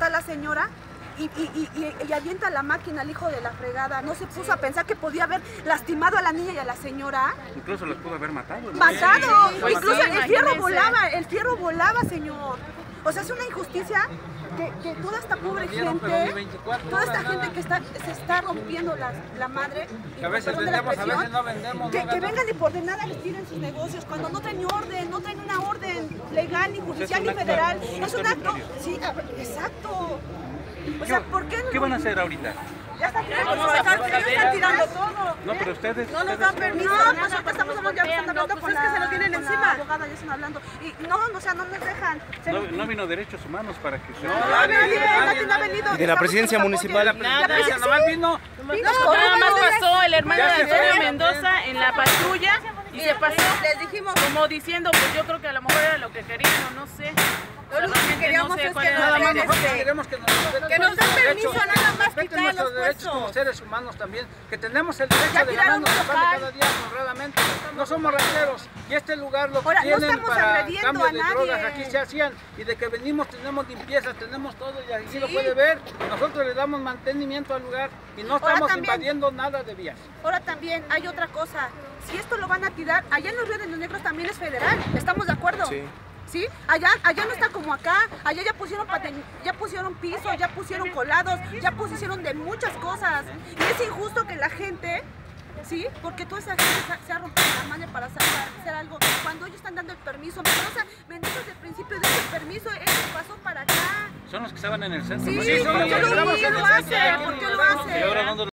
está la señora y, y, y, y, avienta la máquina al hijo de la fregada. No se puso a pensar que podía haber lastimado a la niña y a la señora. Incluso las pudo haber matado. ¡Matado! Incluso el fierro volaba, el fierro volaba, señor. O sea, es una injusticia que, que toda esta pobre gente, toda esta gente que está, se está rompiendo la, la madre, que a veces vendemos, a veces no vendemos. Que, que vengan y por de nada les tiren sus negocios, cuando no traen orden, no traen una orden legal, ni judicial, ni federal. Es un acto, sí, exacto. O sea, ¿por qué no? ¿Qué van a hacer ahorita? Ya están tirando, todo, están tirando todo. No, pero ustedes... No nos dan permiso. No, nosotros estamos hablando, ya están hablando pues es que se lo tienen encima. abogada ya están hablando. Y no, o sea, no nos dejan. No, no vino derechos humanos para que se... No, no ha venido. De la presidencia municipal. La presidencia nomás vino... Nada más pasó el hermano de Antonio Mendoza en la patrulla y se pasó les dijimos como diciendo, pues yo creo que a lo mejor era lo que querían o no sé. Lo único que queríamos es que Nada más nos nosotros den queremos que nos respeten que nuestros derechos, como seres humanos también, que tenemos el derecho Ya de ganarnos pan cada día honradamente. No somos rancheros y este lugar lo Ahora, no tienen estamos para cambio de nadie. drogas, aquí se hacían y de que venimos tenemos limpieza, tenemos todo y aquí lo puede ver. Nosotros le damos mantenimiento al lugar y no estamos también- invadiendo nada de vías. Ahora también hay otra cosa. Si esto lo van a tirar, allá en los Ríos de los Negros también es federal. ¿Estamos de acuerdo? Sí. ¿Sí? Allá, allá no está como acá. Allá ya pusieron paten- ya pusieron pisos, ya pusieron colados, ya pusieron de muchas cosas. Y es injusto que la gente, ¿sí? Porque toda esa gente se, ha rompido la mano para hacer, para hacer algo. Cuando ellos están dando el permiso, Mendoza, Mendoza desde el principio dio el permiso, eso pasó para acá. Son los que estaban en el centro. Sí. ¿por son qué ¿por qué lo hace? centro, ¿Por qué lo estamos- Y hace? ahora, ¿dónde